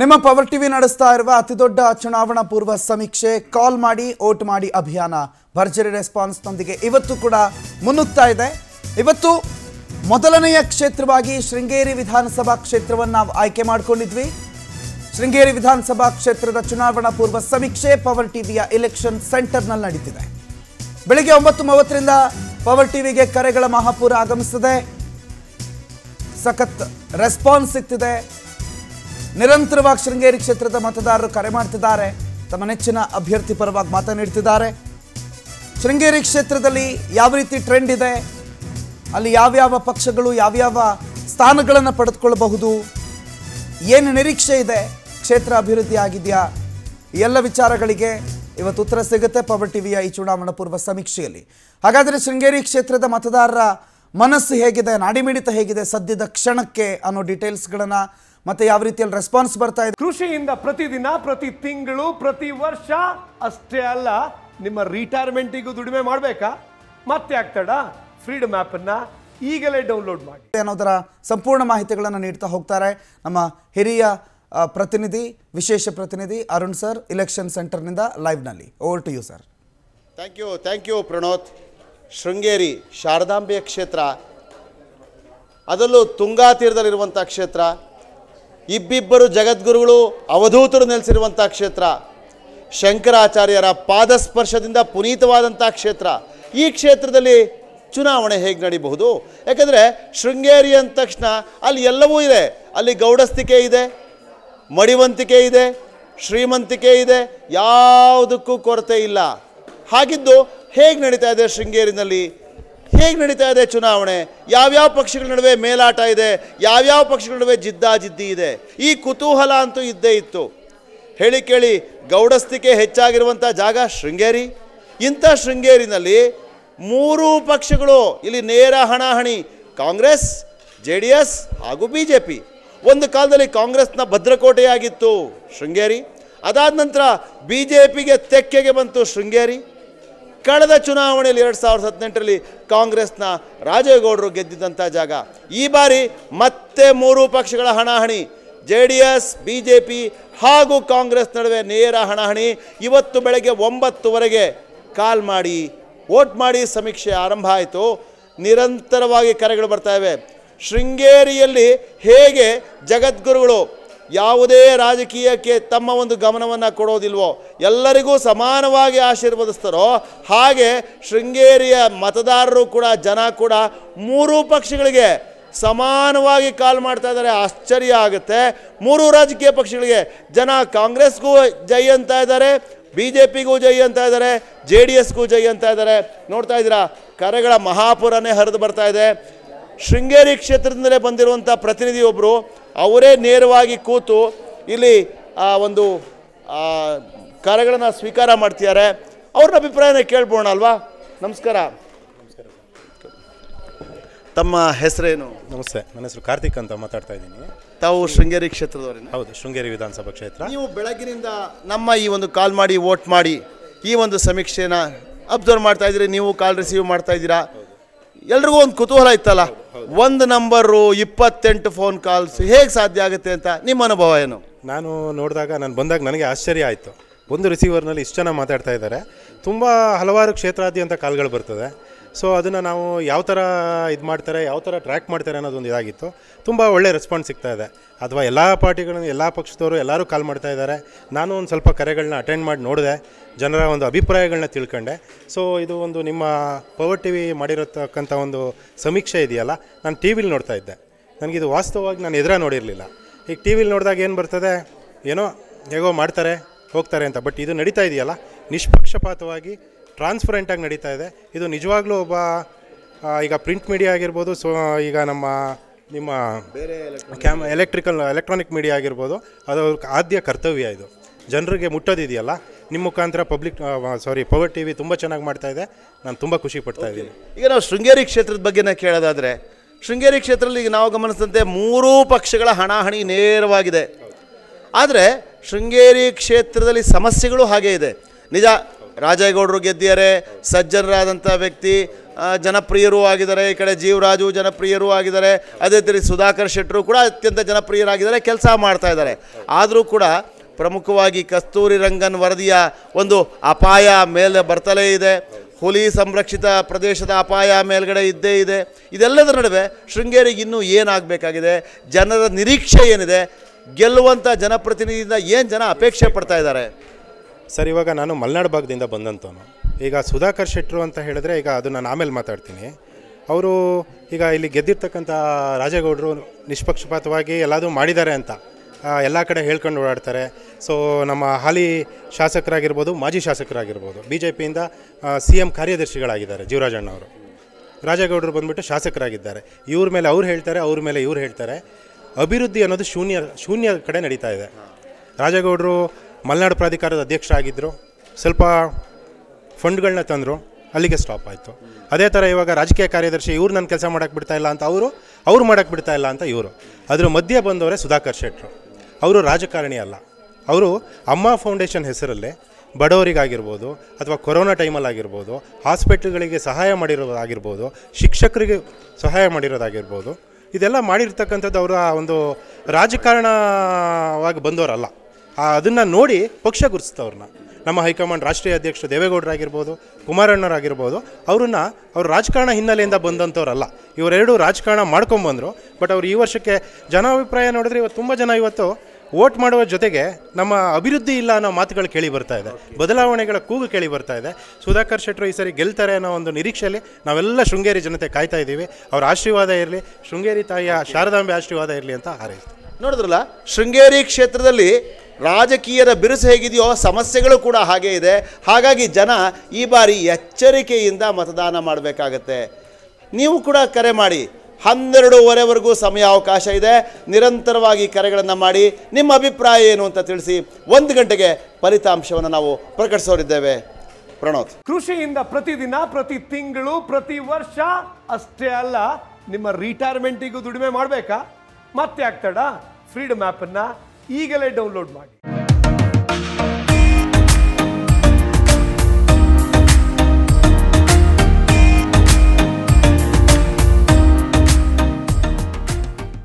ನಿಮ್ಮ power TV ನಡೆಸ್ತಾ ಇರುವ ಅತಿದೊಡ್ಡ ಚುನಾವಣಾ ಪೂರ್ವ ಸಮೀಕ್ಷೆ, ಕಾಲ್ ಮಾಡಿ ಓಟ್ ಮಾಡಿ ಅಭಿಯಾನ. ಭರ್ಜರಿ ರೆಸ್ಪಾನ್ಸ್ನೊಂದಿಗೆ ಇವತ್ತು ಕೂಡ ಮುನ್ನುಗ್ತಾ ಇದೆ. ಇವತ್ತು ಮೊದಲನೆಯ ಕ್ಷೇತ್ರವಾಗಿ ಶೃಂಗೇರಿ ವಿಧಾನಸಭಾ ಕ್ಷೇತ್ರವನ್ನು ನಾವು ಆಯ್ಕೆ ಮಾಡಿಕೊಂಡಿದ್ವಿ. ಶೃಂಗೇರಿ ವಿಧಾನಸಭಾ ಕ್ಷೇತ್ರದ ಚುನಾವಣಾ ಪೂರ್ವ ಸಮೀಕ್ಷೆ ಪವರ್ ಟಿವಿಯ ಎಲೆಕ್ಷನ್ ಸೆಂಟರ್ನಲ್ಲಿ ನಡೀತಿದೆ. ಬೆಳಿಗ್ಗೆ ಒಂಬತ್ತು ಮೂವತ್ತರಿಂದ ಪವರ್ ಟಿವಿಗೆ ಕರೆಗಳ ಮಹಾಪೂರ ಆಗಮಿಸಿದೆ. ಸಖತ್ ರೆಸ್ಪಾನ್ಸ್ ಸಿಗ್ತಿದೆ ನಿರಂತರವಾಗಿ ಶೃಂಗೇರಿ ಕ್ಷೇತ್ರದ ಮತದಾರರು ಕರೆ ಮಾಡ್ತಿದ್ದಾರೆ. ತಮ್ಮ ನೆಚ್ಚಿನ ಅಭ್ಯರ್ಥಿ ಪರವಾಗಿ ಮಾತನಾಡ್ತಿದ್ದಾರೆ ಶೃಂಗೇರಿ ಕ್ಷೇತ್ರದಲ್ಲಿ ಯಾವ ರೀತಿ ಟ್ರೆಂಡ್ ಇದೆ? ಅಲ್ಲಿ ಯಾವ್ಯಾವ ಪಕ್ಷಗಳು, ಯಾವ್ಯಾವ ಸ್ಥಾನಗಳನ್ನು ಪಡೆದುಕೊಳ್ಳಬಹುದು? ಏನು ನಿರೀಕ್ಷೆ ಇದೆ? ಕ್ಷೇತ್ರ ಅಭಿವೃದ್ಧಿ ಆಗಿದೆಯಾ? ಎಲ್ಲ ವಿಚಾರಗಳಿಗೆ ಇವತ್ತು ಉತ್ತರ ಸಿಗುತ್ತೆ ಪವರ್ ಟಿವಿಯ ಈ ಚುನಾವಣಾ ಪೂರ್ವ ಸಮೀಕ್ಷೆಯಲ್ಲಿ. ಹಾಗಾದರೆ ಶೃಂಗೇರಿ ಕ್ಷೇತ್ರದ ಮತದಾರರ ಮನಸ್ಸು ಹೇಗಿದೆ? ನಾಡಿಮಿಡಿತ ಹೇಗಿದೆ ಸದ್ಯದ ಕ್ಷಣಕ್ಕೆ ಅನ್ನೋ ಡೀಟೇಲ್ಸ್ಗಳನ್ನು ಮತ್ತೆ ಯಾವ ರೀತಿಯಲ್ಲಿ ರೆಸ್ಪಾನ್ಸ್ ಬರ್ತಾ ಇದೆ? ಕೃಷಿಯಿಂದ ಪ್ರತಿದಿನ ಪ್ರತಿ ತಿಂಗಳು ಪ್ರತಿ ವರ್ಷ ಅಷ್ಟೇ ಅಲ್ಲ ನಿಮ್ಮ ರಿಟೈರ್ಮೆಂಟಿಗೂ ದುಡಿಮೆ ಮಾಡಬೇಕಾ? ಮತ್ತೆ ಆಗ್ತಾಡ ಫ್ರೀಡಮ್ ಆ್ಯಪನ್ನು ಈಗಲೇ ಡೌನ್ಲೋಡ್ ಮಾಡಿ. ಅನ್ನೋದರ ಸಂಪೂರ್ಣ ಮಾಹಿತಿಗಳನ್ನು ನೀಡ್ತಾ ಹೋಗ್ತಾರೆ ನಮ್ಮ ಹಿರಿಯ ಪ್ರತಿನಿಧಿ ವಿಶೇಷ ಪ್ರತಿನಿಧಿ ಅರುಣ್ ಸರ್ ಇಲೆಕ್ಷನ್ ಸೆಂಟರ್ನಿಂದ ಲೈವ್ನಲ್ಲಿ over to you sir thank you thank you Pranoth Sringeri ಶಾರದಾಂಬೆಯ ಕ್ಷೇತ್ರ. ಅದರಲ್ಲೂ ತುಂಗಾ ತೀರದಲ್ಲಿರುವಂಥ ಕ್ಷೇತ್ರ. ಇಬ್ಬಿಬ್ಬರು ಜಗದ್ಗುರುಗಳು ಅವಧೂತರು ನೆಲೆಸಿರುವಂಥ ಕ್ಷೇತ್ರ. ಶಂಕರಾಚಾರ್ಯರ ಪಾದಸ್ಪರ್ಶದಿಂದ ಪುನೀತವಾದಂಥ ಕ್ಷೇತ್ರ. ಈ ಕ್ಷೇತ್ರದಲ್ಲಿ ಚುನಾವಣೆ ಹೇಗೆ ನಡೀಬಹುದು? ಯಾಕಂದರೆ ಶೃಂಗೇರಿ ಅಂದ ತಕ್ಷಣ ಅಲ್ಲಿ ಎಲ್ಲವೂ ಇದೆ. ಅಲ್ಲಿ ಗೌಡಸ್ತಿಕೆ ಇದೆ, ಮಡಿವಂತಿಕೆ ಇದೆ, ಶ್ರೀಮಂತಿಕೆ ಇದೆ, ಯಾವುದಕ್ಕೂ ಕೊರತೆ ಇಲ್ಲ. ಹಾಗಿದ್ದು ಹೇಗೆ ನಡೀತಾ ಇದೆ ಶೃಂಗೇರಿನಲ್ಲಿ? ಹೇಗೆ ನಡೀತಾ ಇದೆ ಚುನಾವಣೆ? ಯಾವ್ಯಾವ ಪಕ್ಷಗಳ ನಡುವೆ ಮೇಲಾಟ ಇದೆ? ಯಾವ್ಯಾವ ಪಕ್ಷಗಳ ನಡುವೆ ಜಿದ್ದಾಜಿದ್ದಿ ಇದೆ? ಈ ಕುತೂಹಲ ಅಂತೂ ಇದ್ದೇ ಇತ್ತು. ಹೇಳಿ ಕೇಳಿ ಗೌಡಸ್ತಿಕೆ ಹೆಚ್ಚಾಗಿರುವಂಥ ಜಾಗ ಶೃಂಗೇರಿ? ಇಂಥ ಶೃಂಗೇರಿನಲ್ಲಿ ಮೂರೂ ಪಕ್ಷಗಳು, ಇಲ್ಲಿ ನೇರ ಹಣಾಹಣಿ, ಕಾಂಗ್ರೆಸ್, ಜೆ ಡಿ ಎಸ್ ಹಾಗೂ ಬಿ ಜೆ ಪಿ. ಒಂದು ಕಾಲದಲ್ಲಿ ಕಾಂಗ್ರೆಸ್ನ ಭದ್ರಕೋಟೆಯಾಗಿತ್ತು ಶೃಂಗೇರಿ. ಅದಾದ ನಂತರ ಬಿ ಜೆ ಪಿಗೆ ತೆಕ್ಕೆಗೆ ಬಂತು ಶೃಂಗೇರಿ. ಕಳೆದ ಚುನಾವಣೆಯಲ್ಲಿ ಎರಡು ಸಾವಿರದ ಹದಿನೆಂಟರಲ್ಲಿ ಕಾಂಗ್ರೆಸ್ನ ರಾಜೇಗೌಡರು ಗೆದ್ದಿದ್ದಂಥ ಜಾಗ. ಈ ಬಾರಿ ಮತ್ತೆ ಮೂರು ಪಕ್ಷಗಳ ಹಣಾಹಣಿ. J D S, B J P ಹಾಗೂ ಕಾಂಗ್ರೆಸ್ ನಡುವೆ ನೇರ ಹಣಾಹಣಿ. ಇವತ್ತು ಬೆಳಗ್ಗೆ ಒಂಬತ್ತುವರೆಗೆ ಕಾಲ್ ಮಾಡಿ, ವೋಟ್ ಮಾಡಿ ಸಮೀಕ್ಷೆ ಆರಂಭ ಆಯಿತು. ನಿರಂತರವಾಗಿ ಕರೆಗಳು ಬರ್ತಾ ಇವೆ. ಶೃಂಗೇರಿಯಲ್ಲಿ ಹೇಗೆ ಜಗದ್ಗುರುಗಳು ಯಾವುದೇ ರಾಜಕೀಯಕ್ಕೆ ತಮ್ಮ ಒಂದು ಗಮನವನ್ನು ಕೊಡೋದಿಲ್ವೋ, ಎಲ್ಲರಿಗೂ ಸಮಾನವಾಗಿ ಆಶೀರ್ವದಿಸ್ತಾರೋ, ಹಾಗೆ ಶೃಂಗೇರಿಯ ಮತದಾರರು ಕೂಡ, ಜನ ಕೂಡ ಮೂರೂ ಪಕ್ಷಗಳಿಗೆ ಸಮಾನವಾಗಿ ಕಾಲ್ ಮಾಡ್ತಾ ಇದ್ದಾರೆ. ಆಶ್ಚರ್ಯ ಆಗುತ್ತೆ. ಮೂರು ರಾಜಕೀಯ ಪಕ್ಷಗಳಿಗೆ ಜನ ಕಾಂಗ್ರೆಸ್ಗೂ ಜೈ ಅಂತ ಇದ್ದಾರೆ ಬಿ ಜೆ ಪಿಗೂ ಜೈ ಅಂತ ಇದ್ದಾರೆ, ಜೆ ಡಿ ಎಸ್ಗೂ ಜೈ ಅಂತ ಇದ್ದಾರೆ. ನೋಡ್ತಾ ಇದ್ದೀರಾ, ಕರೆಗಳ ಮಹಾಪುರನೇ ಹರಿದು ಬರ್ತಾ ಇದೆ. ಶೃಂಗೇರಿ ಕ್ಷೇತ್ರದಿಂದಲೇ ಬಂದಿರುವಂಥ ಪ್ರತಿನಿಧಿಯೊಬ್ಬರು ಅವರೇ ನೇರವಾಗಿ ಕೂತು ಇಲ್ಲಿ ಆ ಒಂದು ಕಾರ್ಯಗಳನ್ನು ಸ್ವೀಕಾರ ಮಾಡ್ತಿದ್ದಾರೆ. ಅವ್ರನ್ನ ಅಭಿಪ್ರಾಯನ ಕೇಳ್ಬೋಣ ಅಲ್ವಾ? ನಮಸ್ಕಾರ. ತಮ್ಮ ಹೆಸರೇನು? ನಮಸ್ತೆ ನನ್ನ ಹೆಸರು ಕಾರ್ತಿಕ್ ಅಂತ ಮಾತಾಡ್ತಾ ಇದ್ದೀನಿ. ತಾವು ಶೃಂಗೇರಿ ಕ್ಷೇತ್ರದವರೇನು? ಹೌದು ಶೃಂಗೇರಿ ವಿಧಾನಸಭಾ ಕ್ಷೇತ್ರ. ನೀವು ಬೆಳಗಿನಿಂದ ನಮ್ಮ ಈ ಒಂದು ಕಾಲ್ ಮಾಡಿ ವೋಟ್ ಮಾಡಿ ಈ ಒಂದು ಸಮೀಕ್ಷೆನ ಅಬ್ಸರ್ವ್ ಮಾಡ್ತಾ ಇದ್ದೀರಿ. ನೀವು ಕಾಲ್ ರಿಸೀವ್ ಮಾಡ್ತಾ ಇದ್ದೀರಾ. ಎಲ್ರಿಗೂ ಒಂದು ಕುತೂಹಲ ಇತ್ತಲ್ಲ? ಒಂದು ನಂಬರು ಇಪ್ಪತ್ತೆಂಟು ಫೋನ್ ಕಾಲ್ಸ್ ಹೇಗೆ ಸಾಧ್ಯ ಆಗುತ್ತೆ ಅಂತ ನಿಮ್ಮ ಅನುಭವ ಏನು? ನಾನು ನೋಡಿದಾಗ ನಾನು ಬಂದಾಗ ನನಗೆ ಆಶ್ಚರ್ಯ ಆಯಿತು. ಒಂದು ರಿಸೀವರ್ನಲ್ಲಿ ಇಷ್ಟು ಜನ ಮಾತಾಡ್ತಾ ಇದ್ದಾರೆ. ತುಂಬ ಹಲವಾರು ಕ್ಷೇತ್ರಾದ್ಯಂತ ಕಾಲ್ಗಳು ಬರ್ತದೆ. ಸೊ ಅದನ್ನು ನಾವು ಯಾವ ಥರ ಇದು ಮಾಡ್ತಾರೆ, ಯಾವ ಥರ ಟ್ರ್ಯಾಕ್ ಮಾಡ್ತಾರೆ ಅನ್ನೋದೊಂದು ಇದಾಗಿತ್ತು. ತುಂಬ ಒಳ್ಳೆ ರೆಸ್ಪಾನ್ಸ್ ಸಿಗ್ತಾ ಇದೆ. ಅಥವಾ ಎಲ್ಲ ಪಾರ್ಟಿಗಳನ್ನು, ಎಲ್ಲ ಪಕ್ಷದವರು ಎಲ್ಲರೂ ಕಾಲ್ ಮಾಡ್ತಾ ಇದ್ದಾರೆ. ನಾನು ಒಂದು ಸ್ವಲ್ಪ ಕರೆಗಳನ್ನ ಅಟೆಂಡ್ ಮಾಡಿ ನೋಡಿದೆ. ಜನರ ಒಂದು ಅಭಿಪ್ರಾಯಗಳನ್ನ ತಿಳ್ಕೊಂಡೆ. ಸೊ ಇದು ಒಂದು ನಿಮ್ಮ ಪವರ್ ಟಿ ವಿ ಮಾಡಿರತಕ್ಕಂಥ ಒಂದು ಸಮೀಕ್ಷೆ ಇದೆಯಲ್ಲ, ನಾನು ಟಿ ವಿಲಿ ನೋಡ್ತಾ ಇದ್ದೆ. ನನಗಿದು ವಾಸ್ತವವಾಗಿ ನಾನು ಎದುರ ನೋಡಿರಲಿಲ್ಲ. ಈಗ ಟಿ ವಿಲಿ ನೋಡಿದಾಗ ಏನು ಬರ್ತದೆ? ಏನೋ ಹೇಗೋ ಮಾಡ್ತಾರೆ, ಹೋಗ್ತಾರೆ ಅಂತ. ಬಟ್ ಇದು ನಡೀತಾ ಇದೆಯಲ್ಲ. ನಿಷ್ಪಕ್ಷಪಾತವಾಗಿ ಟ್ರಾನ್ಸ್ಪರೆಂಟಾಗಿ ನಡೀತಾ ಇದೆ. ಇದು ನಿಜವಾಗ್ಲೂ ಒಬ್ಬ ಈಗ ಪ್ರಿಂಟ್ ಮೀಡಿಯಾ ಆಗಿರ್ಬೋದು ಸೊ ಈಗ ನಮ್ಮ ನಿಮ್ಮ ಕ್ಯಾಮ್ ಎಲೆಕ್ಟ್ರಿಕಲ್ ಎಲೆಕ್ಟ್ರಾನಿಕ್ ಮೀಡಿಯಾ ಆಗಿರ್ಬೋದು ಅದು ಅವ್ರ ಆದ್ಯ ಕರ್ತವ್ಯ ಇದು. ಜನರಿಗೆ ಮುಟ್ಟೋದಿದೆಯಲ್ಲ ನಿಮ್ಮ ಮುಖಾಂತರ public sorry power T V ತುಂಬ ಚೆನ್ನಾಗಿ ಮಾಡ್ತಾ ಇದೆ. ನಾನು ತುಂಬ ಖುಷಿ ಪಡ್ತಾ ಇದ್ದೀನಿ. ಈಗ ನಾವು ಶೃಂಗೇರಿ ಕ್ಷೇತ್ರದ ಬಗ್ಗೆನೇ ಕೇಳೋದಾದರೆ ಶೃಂಗೇರಿ ಕ್ಷೇತ್ರದಲ್ಲಿ ಈಗ ನಾವು ಗಮನಿಸಿದಂತೆ ಮೂರೂ ಪಕ್ಷಗಳ ಹಣಾಹಣಿ ನೇರವಾಗಿದೆ. ಆದರೆ ಶೃಂಗೇರಿ ಕ್ಷೇತ್ರದಲ್ಲಿ ಸಮಸ್ಯೆಗಳು ಹಾಗೇ ಇದೆ. ನಿಜ ರಾಜೇಗೌಡರು ಗೆದ್ದಿದ್ದಾರೆ, ಸಜ್ಜನರಾದಂಥ ವ್ಯಕ್ತಿ ಜನಪ್ರಿಯರೂ ಆಗಿದ್ದಾರೆ, ಈ ಕಡೆ ಜೀವರಾಜು ಜನಪ್ರಿಯರೂ ಆಗಿದ್ದಾರೆ, ಅದೇ ರೀತಿ ಸುಧಾಕರ್ ಶೆಟ್ಟರು ಕೂಡ ಅತ್ಯಂತ ಜನಪ್ರಿಯರಾಗಿದ್ದಾರೆ, ಕೆಲಸ ಮಾಡ್ತಾ ಇದ್ದಾರೆ. ಆದರೂ ಕೂಡ ಪ್ರಮುಖವಾಗಿ ಕಸ್ತೂರಿ ರಂಗನ್ ವರದಿಯ ಒಂದು ಅಪಾಯ ಮೇಲೆ ಬರ್ತಲೇ ಇದೆ. ಹುಲಿ ಸಂರಕ್ಷಿತ ಪ್ರದೇಶದ ಅಪಾಯ ಮೇಲ್ಗಡೆ ಇದ್ದೇ ಇದೆ. ಇದೆಲ್ಲದರ ನಡುವೆ ಶೃಂಗೇರಿಗೆ ಇನ್ನೂ ಏನಾಗಬೇಕಾಗಿದೆ? ಜನರ ನಿರೀಕ್ಷೆ ಏನಿದೆ? ಗೆಲ್ಲುವಂಥ ಜನಪ್ರತಿನಿಧಿಯಿಂದ ಏನು ಜನ ಅಪೇಕ್ಷೆ ಪಡ್ತಾ ಇದ್ದಾರೆ? ಸರ್, ಇವಾಗ ನಾನು ಮಲೆನಾಡು ಭಾಗದಿಂದ ಬಂದಂಥವನು ಈಗ ಸುಧಾಕರ್ ಶೆಟ್ಟರು ಅಂತ ಹೇಳಿದ್ರೆ ಈಗ ಅದು ನಾನು ಆಮೇಲೆ ಮಾತಾಡ್ತೀನಿ. ಅವರು ಈಗ ಇಲ್ಲಿ ಗೆದ್ದಿರ್ತಕ್ಕಂಥ ರಾಜೇಗೌಡರು ನಿಷ್ಪಕ್ಷಪಾತವಾಗಿ ಎಲ್ಲದೂ ಮಾಡಿದ್ದಾರೆ ಅಂತ ಎಲ್ಲ ಕಡೆ ಹೇಳ್ಕೊಂಡು ಓಡಾಡ್ತಾರೆ. ಸೊ ನಮ್ಮ ಹಾಲಿ ಶಾಸಕರಾಗಿರ್ಬೋದು, ಮಾಜಿ ಶಾಸಕರಾಗಿರ್ಬೋದು ಬಿ ಜೆ ಪಿಯಿಂದ ಸಿ ಎಂ ಕಾರ್ಯದರ್ಶಿಗಳಾಗಿದ್ದಾರೆ ಜೀವರಾಜಣ್ಣವರು ರಾಜೇಗೌಡರು ಬಂದ್ಬಿಟ್ಟು ಶಾಸಕರಾಗಿದ್ದಾರೆ. ಇವ್ರ ಮೇಲೆ ಅವ್ರು ಹೇಳ್ತಾರೆ, ಅವ್ರ ಮೇಲೆ ಇವ್ರು ಹೇಳ್ತಾರೆ. ಅಭಿವೃದ್ಧಿ ಅನ್ನೋದು ಶೂನ್ಯ ಶೂನ್ಯ ಕಡೆ ನಡೀತಾ ಇದೆ. ರಾಜೇಗೌಡರು ಮಲೆನಾಡು ಪ್ರಾಧಿಕಾರದ ಅಧ್ಯಕ್ಷರಾಗಿದ್ದರು ಸ್ವಲ್ಪ ಫಂಡ್ಗಳನ್ನ ತಂದರು. ಅಲ್ಲಿಗೆ ಸ್ಟಾಪ್ ಆಯಿತು. ಅದೇ ಥರ ಇವಾಗ ರಾಜಕೀಯ ಕಾರ್ಯದರ್ಶಿ ಇವ್ರು ನನ್ನ ಕೆಲಸ ಮಾಡೋಕ್ಕೆ ಬಿಡ್ತಾ ಇಲ್ಲ ಅಂತ ಅವರು, ಅವ್ರು ಮಾಡೋಕ್ಕೆ ಬಿಡ್ತಾ ಇಲ್ಲ ಅಂತ ಇವರು. ಅದ್ರ ಮಧ್ಯೆ ಬಂದವರೇ ಸುಧಾಕರ್ ಶೆಟ್ಟರು ಅವರು ರಾಜಕಾರಣಿ ಅಲ್ಲ. ಅವರು ಅಮ್ಮ ಫೌಂಡೇಶನ್ ಹೆಸರಲ್ಲೇ ಬಡವರಿಗಾಗಿರ್ಬೋದು ಅಥವಾ ಕೊರೋನಾ ಟೈಮಲ್ಲಿ ಆಗಿರ್ಬೋದು ಹಾಸ್ಪಿಟ್ಲ್ಗಳಿಗೆ ಸಹಾಯ ಮಾಡಿರೋದಾಗಿರ್ಬೋದು, ಶಿಕ್ಷಕರಿಗೆ ಸಹಾಯ ಮಾಡಿರೋದಾಗಿರ್ಬೋದು, ಇದೆಲ್ಲ ಮಾಡಿರ್ತಕ್ಕಂಥದ್ದು ಅವರ ಒಂದು ರಾಜಕಾರಣವಾಗಿ ಬಂದವರಲ್ಲ. ಅದನ್ನು ನೋಡಿ ಪಕ್ಷ ಗುರುತಿಸ್ತವ್ರನ್ನ ನಮ್ಮ ಹೈಕಮಾಂಡ್ ರಾಷ್ಟ್ರೀಯ ಅಧ್ಯಕ್ಷ ದೇವೇಗೌಡರಾಗಿರ್ಬೋದು, ಕುಮಾರಣ್ಣರಾಗಿರ್ಬೋದು, ಅವ್ರನ್ನ ಅವ್ರ ರಾಜಕಾರಣ ಹಿನ್ನೆಲೆಯಿಂದ ಬಂದಂಥವ್ರಲ್ಲ. ಇವರೆರಡು ರಾಜಕಾರಣ ಮಾಡ್ಕೊಂಬಂದರು, ಬಟ್ ಅವರು ಈ ವರ್ಷಕ್ಕೆ ಜನಾಭಿಪ್ರಾಯ ನೋಡಿದ್ರೆ ಇವತ್ತು ತುಂಬ ಜನ ಇವತ್ತು ವೋಟ್ ಮಾಡುವ ಜೊತೆಗೆ ನಮ್ಮ ಅಭಿವೃದ್ಧಿ ಇಲ್ಲ ಅನ್ನೋ ಮಾತುಗಳು ಕೇಳಿ ಬರ್ತಾ ಇದೆ. ಬದಲಾವಣೆಗಳ ಕೂಗು ಕೇಳಿ ಬರ್ತಾ ಇದೆ. ಸುಧಾಕರ್ ಶೆಟ್ಟರು ಈ ಸರಿ ಗೆಲ್ತಾರೆ ಅನ್ನೋ ಒಂದು ನಿರೀಕ್ಷೆಯಲ್ಲಿ ನಾವೆಲ್ಲ ಶೃಂಗೇರಿ ಜನತೆ ಕಾಯ್ತಾ ಇದ್ದೀವಿ. ಅವ್ರ ಆಶೀರ್ವಾದ ಇರಲಿ, ಶೃಂಗೇರಿ ತಾಯಿಯ ಶಾರದಾಂಬೆ ಆಶೀರ್ವಾದ ಇರಲಿ ಅಂತ ಹಾರೈಸ್ತೀವಿ. ನೋಡಿದ್ರಲ್ಲ, ಶೃಂಗೇರಿ ಕ್ಷೇತ್ರದಲ್ಲಿ ರಾಜಕೀಯದ ಬಿರುಸು ಹೇಗಿದೆಯೋ ಸಮಸ್ಯೆಗಳು ಕೂಡ ಹಾಗೇ ಇದೆ. ಹಾಗಾಗಿ ಜನ ಈ ಬಾರಿ ಎಚ್ಚರಿಕೆಯಿಂದ ಮತದಾನ ಮಾಡಬೇಕಾಗತ್ತೆ. ನೀವು ಕೂಡ ಕರೆ ಮಾಡಿ. ಹನ್ನೆರಡೂವರೆವರೆಗೂ ಸಮಯ ಅವಕಾಶ ಇದೆ. ನಿರಂತರವಾಗಿ ಕರೆಗಳನ್ನು ಮಾಡಿ. ನಿಮ್ಮ ಅಭಿಪ್ರಾಯ ಏನು ಅಂತ ತಿಳಿಸಿ. ಒಂದು ಗಂಟೆಗೆ ಫಲಿತಾಂಶವನ್ನು ನಾವು ಪ್ರಕಟಿಸೋರಿದ್ದೇವೆ. ಪ್ರಣೋತ್. ಕೃಷಿಯಿಂದ ಪ್ರತಿದಿನ, ಪ್ರತಿ ತಿಂಗಳು, ಪ್ರತಿ ವರ್ಷ ಅಷ್ಟೇ ಅಲ್ಲ, ನಿಮ್ಮ ರಿಟೈರ್ಮೆಂಟಿಗೂ ದುಡಿಮೆ ಮಾಡಬೇಕಾ? ಮತ್ತೆ ಆಗ್ತಾಡ ಫ್ರೀಡಮ್ ಆ್ಯಪನ್ನು ಈಗಲೇ ಡೌನ್ಲೋಡ್ ಮಾಡಿ.